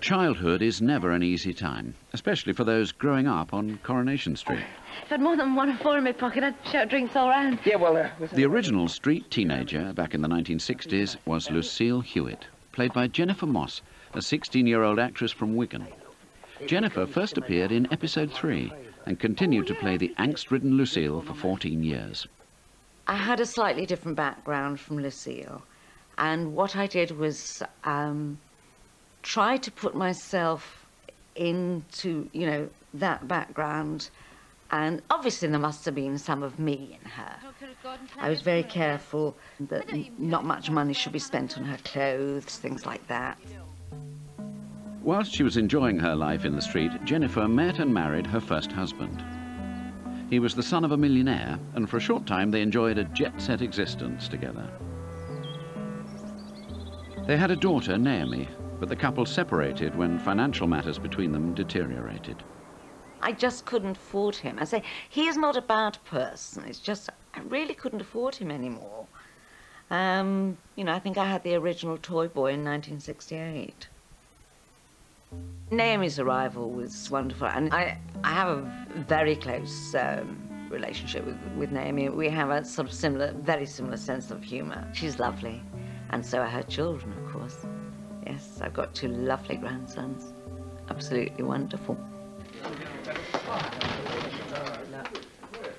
Childhood is never an easy time, especially for those growing up on Coronation Street. If I had more than one or four in my pocket, I'd shout drinks all round. Yeah, well, uh, The original street teenager back in the 1960s was Lucille Hewitt, played by Jennifer Moss, a 16-year-old actress from Wigan. Jennifer first appeared in episode 3 and continued to play the angst-ridden Lucille for 14 years. I had a slightly different background from Lucille, and what I did was um, try to put myself into, you know, that background, and obviously there must have been some of me in her. I was very careful that not much money should be spent on her clothes, things like that. Whilst she was enjoying her life in the street, Jennifer met and married her first husband. He was the son of a millionaire, and for a short time they enjoyed a jet-set existence together. They had a daughter, Naomi, but the couple separated when financial matters between them deteriorated. I just couldn't afford him. I say, he is not a bad person. It's just, I really couldn't afford him anymore. Um, you know, I think I had the original Toy Boy in 1968. Naomi's arrival was wonderful, and I, I have a very close um, relationship with, with Naomi. We have a sort of similar, very similar sense of humour. She's lovely, and so are her children, of course. Yes, I've got two lovely grandsons. Absolutely wonderful.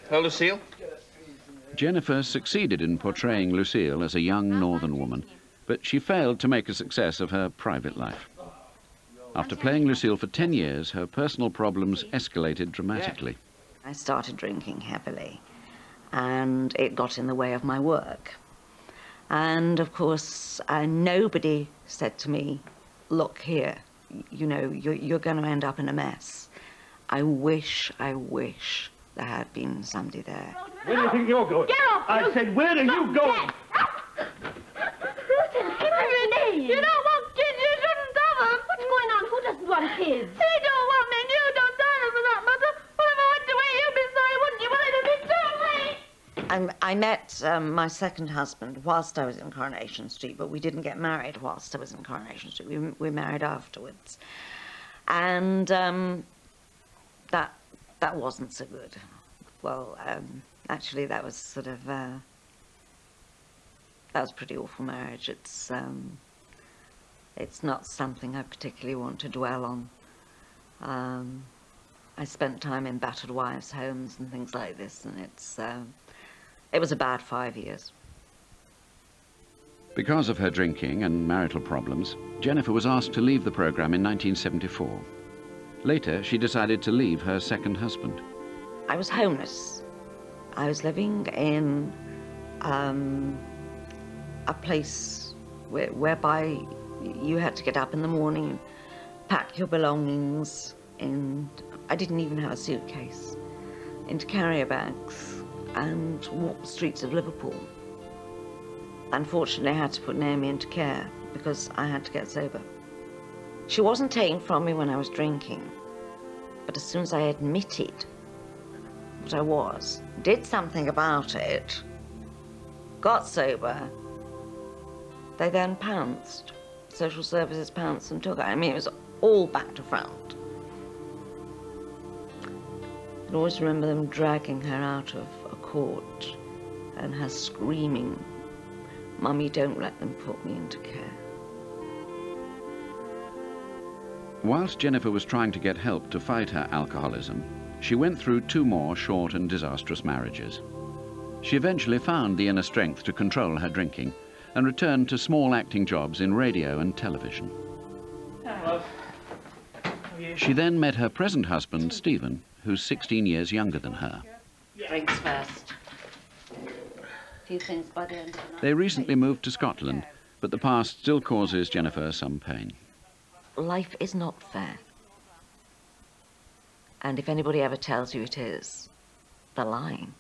Hello, Lucille. Jennifer succeeded in portraying Lucille as a young northern woman, but she failed to make a success of her private life. After playing Lucille for 10 years, her personal problems escalated dramatically. I started drinking heavily, and it got in the way of my work. And of course, uh, nobody said to me, Look here, you know, you're, you're going to end up in a mess. I wish, I wish there had been somebody there. Where do you think you're going? Get off! I you- said, where are you going? Susan, I, I met um, my second husband whilst I was in Coronation Street, but we didn't get married whilst I was in Coronation Street. We, we married afterwards. And um, that, that wasn't so good. Well, um, actually, that was sort of, uh, that was pretty awful marriage. It's, um, it's not something I particularly want to dwell on. Um, I spent time in battered wives' homes and things like this, and it's, um, it was about five years. Because of her drinking and marital problems, Jennifer was asked to leave the program in 1974. Later, she decided to leave her second husband. I was homeless. I was living in um, a place where, whereby you had to get up in the morning, pack your belongings, and I didn't even have a suitcase, into carrier bags, and walk the streets of Liverpool. Unfortunately, I had to put Naomi into care because I had to get sober. She wasn't taken from me when I was drinking, but as soon as I admitted what I was, did something about it, got sober, they then pounced. Social services pounced and took it. I mean, it was all back to front. I always remember them dragging her out of court and her screaming, Mummy, don't let them put me into care. Whilst Jennifer was trying to get help to fight her alcoholism, she went through two more short and disastrous marriages. She eventually found the inner strength to control her drinking and returned to small acting jobs in radio and television. She then met her present husband, Stephen, who's 16 years younger than her. Drinks first. A few things by the end of the night. They recently moved to Scotland, but the past still causes Jennifer some pain. Life is not fair. And if anybody ever tells you it is, they're lying.